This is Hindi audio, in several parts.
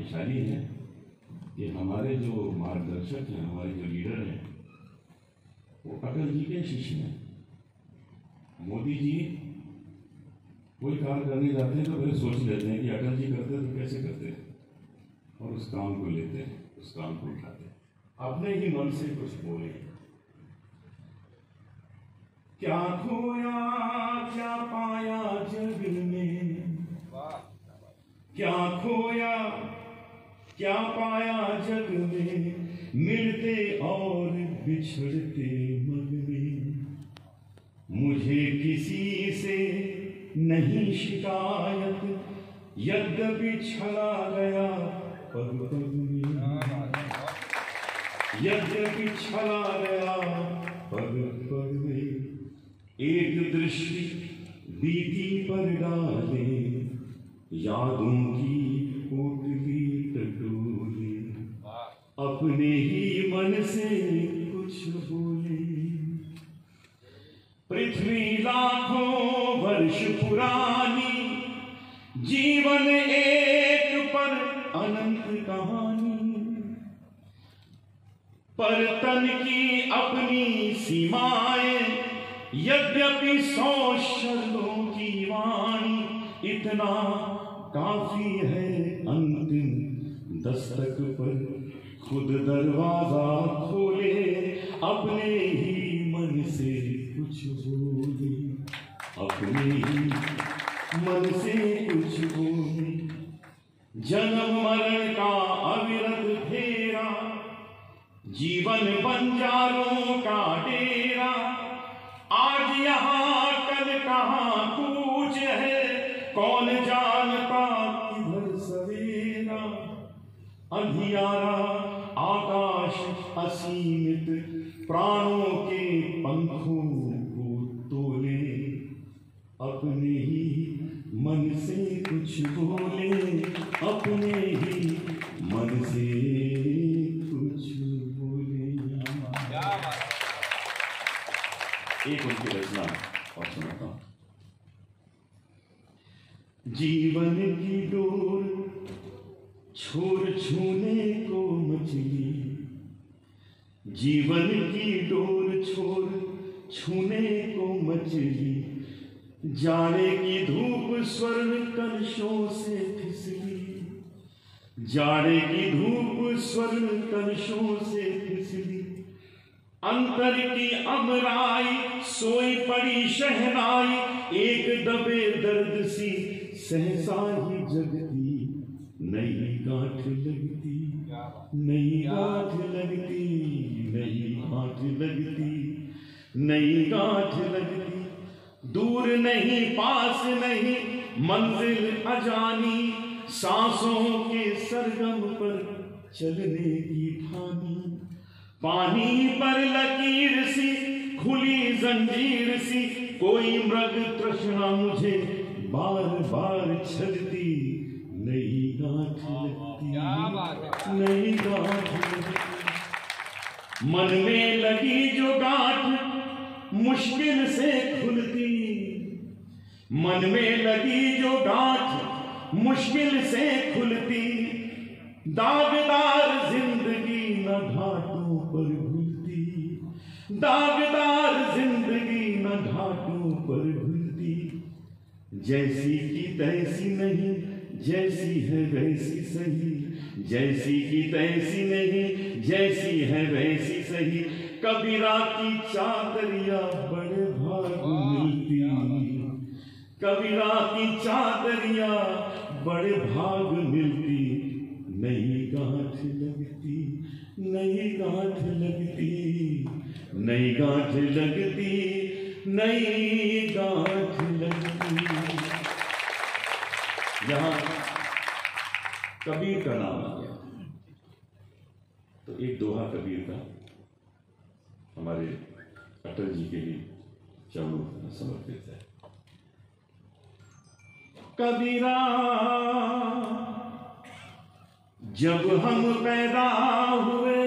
भाग्यशाली हैं कि हमारे जो मार्गदर्शक हैं हमारे जो लीडर हैं वो अटल जी के शिष्य हैं। मोदी जी कोई कार्य करने जाते हैं तो पहले सोच लेते हैं कि अटल जी करते तो कैसे करते हैं और उस काम को लेते हैं उस काम को उठाते हैं। अपने ही मन से कुछ बोले। क्या खोया क्या पाया जग में? क्या खोया क्या पाया जग में? मिलते और बिछड़ते मग में। मुझे किसी से नहीं शिकायत। यद्यपि छला गया पग पग में। यद्यपि छला गया पग पग में। एक दृष्टि बीती पर डाले। यादों की अपने ही मन से कुछ बोले। पृथ्वी लाखों वर्ष पुरानी, जीवन एक पर अनंत कहानी। पर तन की अपनी सीमाएँ, यद्यपि सौ शब्दों की वाणी, इतना काफ़ी है अंतिम दस्तक पर। खुद दरवाज़ा खोले, अपने ही मन से कुछ बोले। अपने ही मन से कुछ बोले। जन्म मरण का अविरत फेरा, जीवन बंजारों का डेरा। आज यहाँ कल कहाँ कूच है, कौन जानता किधर सवेरा। अंधियारा आकाश असीमित, प्राणों के पंखों को तोले। अपने ही मन से कुछ बोले, अपने ही मन से कुछ बोले। एक उनकी रचना और सुनाता जीवन की डोर छोर छूने को जीवन की डोर छोर छूने को मचली। जाड़े की धूप स्वर्ण कलशों से फिसली। जाड़े की धूप स्वर्ण कलशों से फिसली। अंतर की अमराई, सोई पड़ी शहनाई, एक दबे दर्द सी सहसा ही जगती। नई गांठ लगती नई गांठ लगती नई गांठ लगती नई गांठ लगती। दूर नहीं पास नहीं मंजिल अजानी सांसों के सरगम पर चलने की ठानी पानी पर लकीर सी खुली जंजीर सी कोई मृग तृष्णा मुझे बार बार छलती। नई गांठ लगती। नई गांठ मन में लगी जो गांठ मुश्किल से खुलती। मन में लगी जो गांठ मुश्किल से खुलती। दागदार ज़िंदगी न घाटों पर भूलती दागदार ज़िंदगी न घाटों पर भूलती जैसी की तैसी नहीं जैसी है वैसी सही जैसी की तैसी नहीं जैसी है वैसी सही। कबीरा की चादरिया बड़े भाग मिलती। कबीरा की चादरिया बड़े भाग मिलती। नई गांठ लगती नई गांठ लगती नई गांठ लगती नई गांठ लगती। यहाँ कबीर का नाम आ गया। तो एक दोहा कबीर का हमारे अटल जी के लिए चरणों समर्पित है। कबीरा, जब हम पैदा हुए,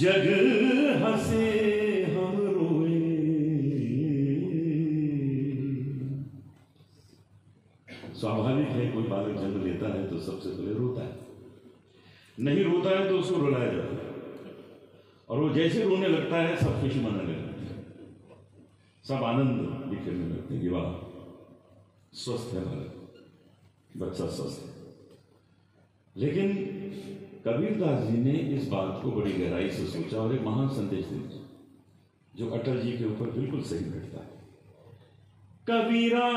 जग हंसे स्वाभाविक है, कोई बालक जन्म लेता है तो सबसे पहले रोता है। नहीं रोता है तो उसको रुलाया जाता है। और वो जैसे रोने लगता है, सब खुशी मनाने लगते हैं। सब आनंद बिखेरने लगते हैं वाह, स्वस्थ है बालक। बच्चा स्वस्थ है। लेकिन कबीरदास जी ने इस बात को बड़ी गहराई से सोचा और एक महान संदेश दिया। जो अटल जी के ऊपर बिल्कुल सही बैठता है। कबीरा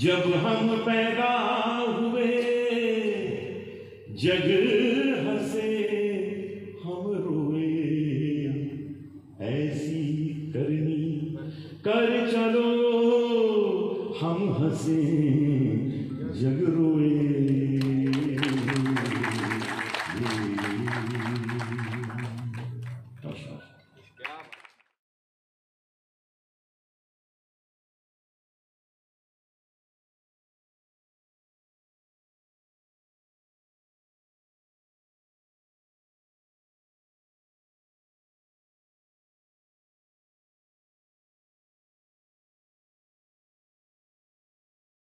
जब हम पैदा हुए, जग हंसे हम रोए। ऐसी करनी, कर चलो, हम हंसे, जग